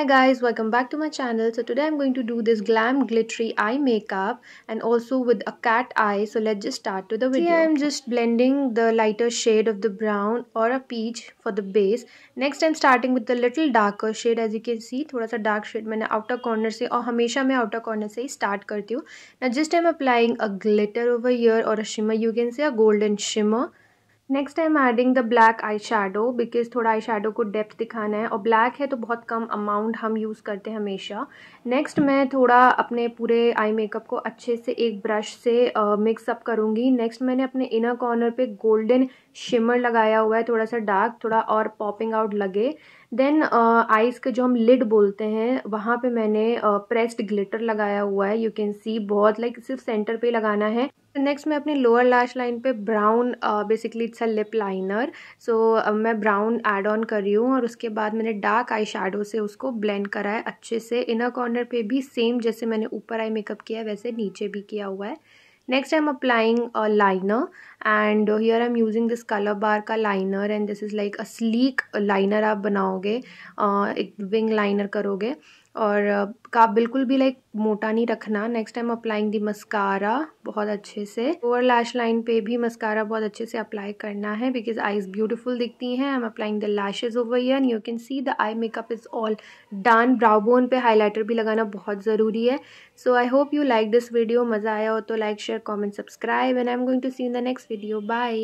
Hi guys, welcome back to my channel. So today I'm going to do this glam glittery eye makeup and also with a cat eye. So let's just start to the video. See, I'm just blending the lighter shade of the brown or a peach for the base. Next I'm starting with the little darker shade as you can see. थोड़ा सा dark shade मैंने outer corner से और हमेशा मैं outer corner से ही start करती हूँ. Now just I'm applying a glitter over here or a shimmer you can say a golden shimmer. Next I am adding the black eye shadow because थोड़ा eye shadow को depth दिखाना है और black है तो बहुत कम अमाउंट हम use करते हैं हमेशा। नेक्स्ट मैं थोड़ा अपने पूरे आई मेकअप को अच्छे से एक ब्रश से मिक्सअप uh, करूँगी। नेक्स्ट मैंने अपने इनर कॉर्नर पे गोल्डन शिमर लगाया हुआ है थोड़ा सा डार्क थोड़ा और पॉपिंग आउट लगे। देन आइज़ uh, का जो हम लिड बोलते हैं वहाँ पे मैंने प्रेस्ड uh, ग्लिटर लगाया हुआ है। यू कैन सी बहुत लाइक like, सिर्फ़ सेंटर पे लगाना है। नेक्स्ट मैं अपनी लोअर लास्ट लाइन पे brown basically it's a lip liner so मैं ब्राउन एड ऑन कर रही हूँ और उसके बाद मैंने डार्क आई शेडो से उसको ब्लेंड करा है अच्छे से। इनर कॉर्नर पे भी सेम जैसे मैंने ऊपर आई मेकअप किया है, वैसे नीचे भी किया हुआ है। Next I am applying a liner and here am using this Colorbar का liner and this is like a sleek liner आप बनाओगे एक विंग लाइनर करोगे और का बिल्कुल भी लाइक मोटा नहीं रखना। Next time applying the mascara बहुत अच्छे से। ओवर लैश लाइन पे भी मस्कारा बहुत अच्छे से अप्लाई करना है बिकॉज़ आईज ब्यूटीफुल दिखती हैं। I am applying the lashes over here you can see the eye makeup is all done brow bone पे हाईलाइटर भी लगाना बहुत ज़रूरी है। So I hope you like this video मज़ा आया हो तो like share comment subscribe and I am going to see in the next video bye